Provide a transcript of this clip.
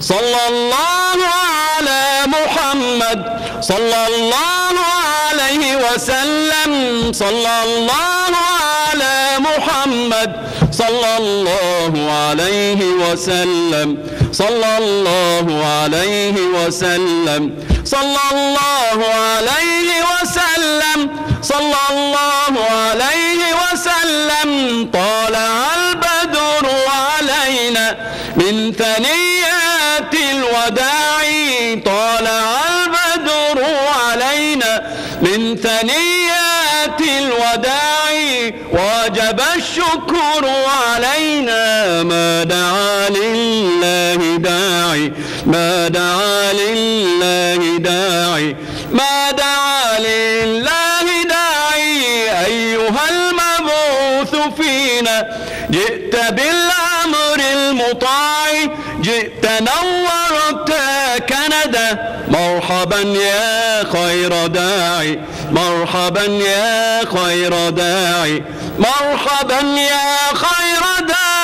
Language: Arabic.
صلى الله على محمد صلى الله عليه وسلم صلى الله على محمد صلى الله عليه وسلم صلى الله عليه وسلم صلى الله عليه وسلم صلى الله عليه وسلم. طالع البدر علينا من ثنيات الوداع طالع البدر علينا من ثنيات الوداع وجب الشكر علينا ما دعا لله داعي ما دعا لله داعي ما دعا لله فينا جئت بالأمر المطاع جئت نورت كندا. مرحبا يا خير داعي مرحبا يا خير داعي مرحبا يا خير داعي.